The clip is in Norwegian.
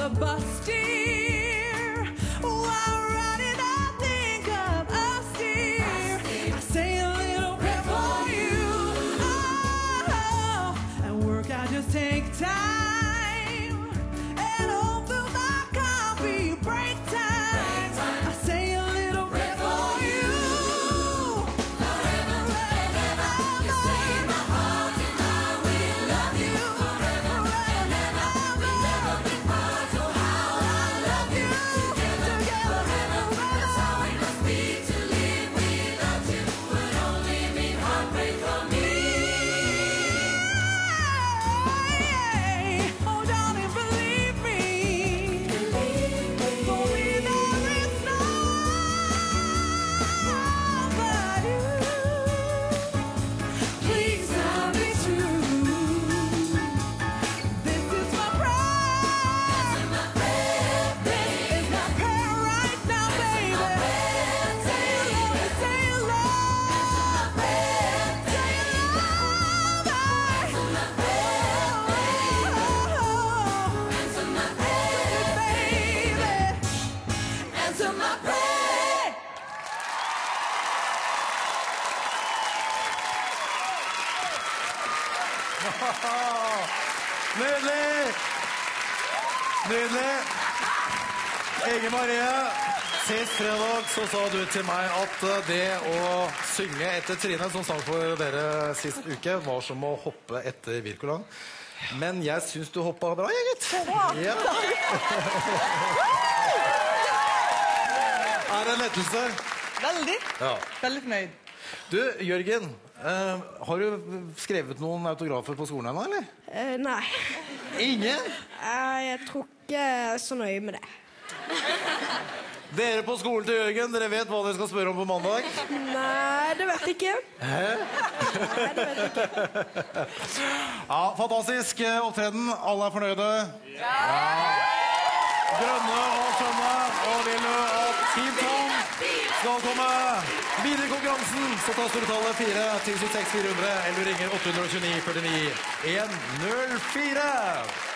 the busting. Nydelig! Nydelig! Ege Marie, sist fredag så sa du til meg at eh, det å synge etter Trine, som sang for dere sist uke, var som å hoppe etter Wirkola. Men jeg syns du hoppa bra, jeg, gitt. Ja. Er det en lettelse? Veldig. Ja. Veldig fornøyd. Du, Jørgen. eh, har du skrevet noen autografer på skolen ennå, eller? Eh, nei. Ingen? Eh, jeg tror ikke så nøye med det. Dere på skolen til Jørgen, dere vet hva dere skal spørre om på mandag? Nei, det vet jeg ikke. Hæ? Nei, det vet jeg ikke. Ja, Fantastisk eh, opptreden. Alle er fornøyde? Ja. Grønne og skjønne. Og vil du at Team Tom skal komme videre i konkurransen, så tas stortallet 4 til 26 400, eller ringer 829 49 104.